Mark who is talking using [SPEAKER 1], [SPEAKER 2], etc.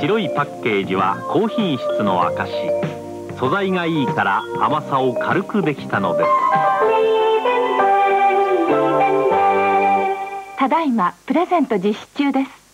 [SPEAKER 1] 白いパッケージは高品質の証素材がいいから甘さを軽くできたのです。
[SPEAKER 2] ただいまプレゼント実施中です。